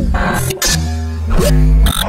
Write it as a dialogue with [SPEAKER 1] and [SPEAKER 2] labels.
[SPEAKER 1] you